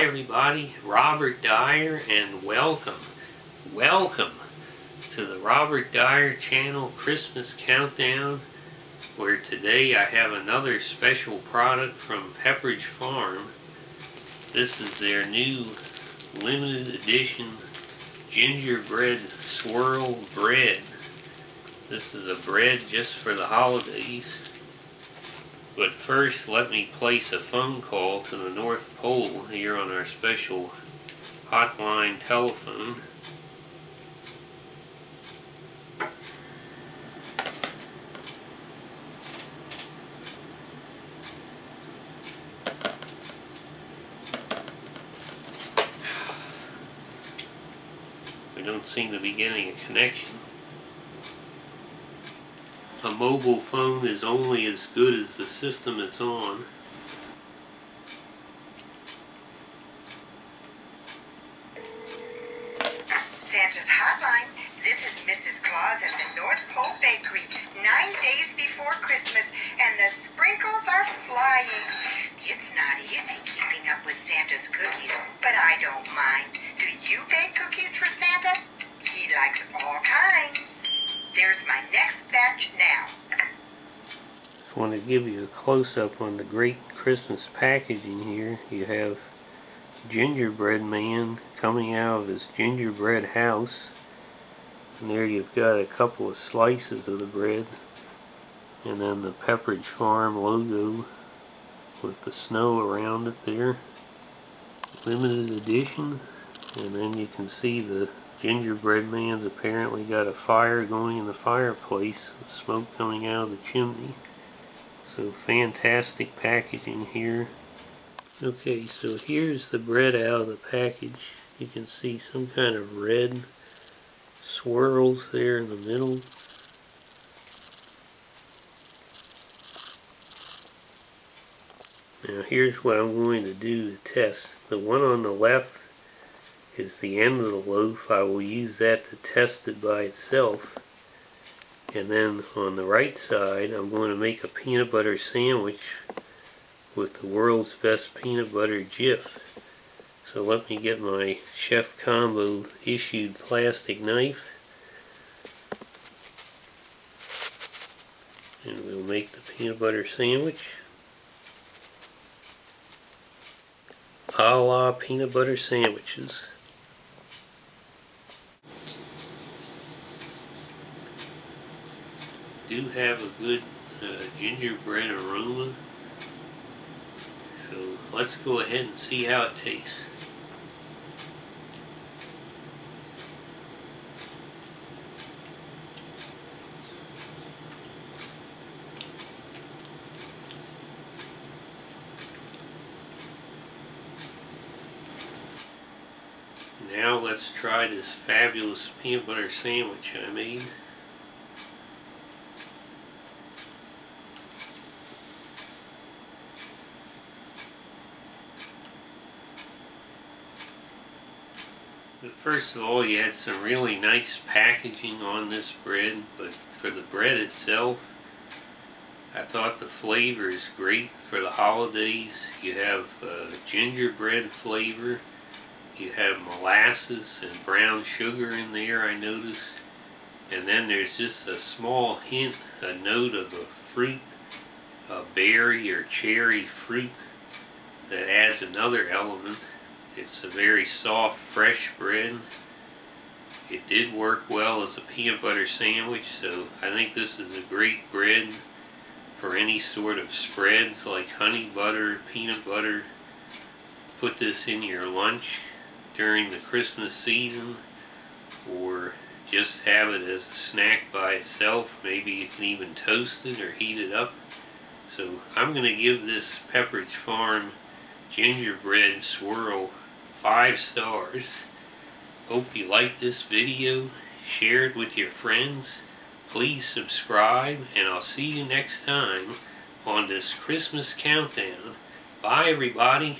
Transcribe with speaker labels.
Speaker 1: Hi everybody, Robert Dyer and welcome, welcome to the Robert Dyer channel Christmas Countdown where today I have another special product from Pepperidge Farm. This is their new limited edition gingerbread swirl bread. This is a bread just for the holidays. But first, let me place a phone call to the North Pole here on our special hotline telephone. We don't seem to be getting a connection. A mobile phone is only as good as the system it's on.
Speaker 2: Santa's Hotline. This is Mrs. Claus at the North Pole Bakery. Nine days before Christmas, and the sprinkles are flying. It's not easy keeping up with Santa's cookies, but I don't mind. Do you bake cookies for Santa? He likes all kinds. There's my next batch.
Speaker 1: Just want to give you a close-up on the great Christmas packaging here. You have gingerbread man coming out of his gingerbread house. And there you've got a couple of slices of the bread. And then the Pepperidge Farm logo with the snow around it there. Limited edition. And then you can see the gingerbread man's apparently got a fire going in the fireplace with smoke coming out of the chimney. So fantastic packaging here. Okay, so here's the bread out of the package. You can see some kind of red swirls there in the middle. Now here's what I'm going to do to test. The one on the left is the end of the loaf. I will use that to test it by itself. And then on the right side, I'm going to make a peanut butter sandwich with the world's best peanut butter Jif. So let me get my Chef Combo issued plastic knife. And we'll make the peanut butter sandwich. A la peanut butter sandwiches. Do have a good uh, gingerbread aroma. So let's go ahead and see how it tastes. Now let's try this fabulous peanut butter sandwich I made. First of all, you had some really nice packaging on this bread, but for the bread itself, I thought the flavor is great for the holidays. You have uh, gingerbread flavor, you have molasses and brown sugar in there, I noticed. And then there's just a small hint, a note of a fruit, a berry or cherry fruit that adds another element. It's a very soft, fresh bread. It did work well as a peanut butter sandwich, so I think this is a great bread for any sort of spreads like honey butter, peanut butter. Put this in your lunch during the Christmas season or just have it as a snack by itself. Maybe you can even toast it or heat it up. So I'm going to give this Pepperidge Farm gingerbread swirl five stars. Hope you like this video. Share it with your friends. Please subscribe and I'll see you next time on this Christmas countdown. Bye everybody.